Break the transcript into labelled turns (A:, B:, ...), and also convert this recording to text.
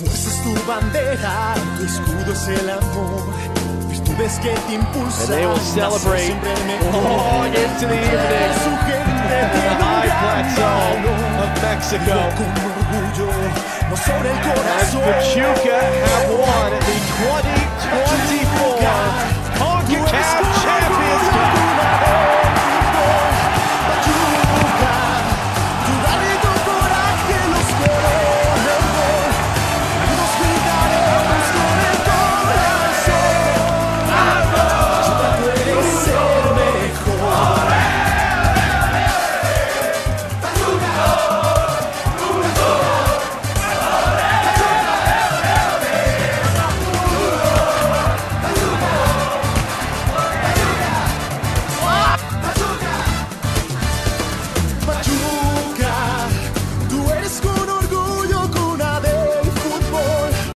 A: Fuerza es tu bandera, tu escudo es el amor. Virtudes que te impulsan.
B: And they will celebrate long oh, into the evening the high plateau of Mexico.
A: Con orgullo, no sobre el
B: As
A: corazón.
B: Pachuca have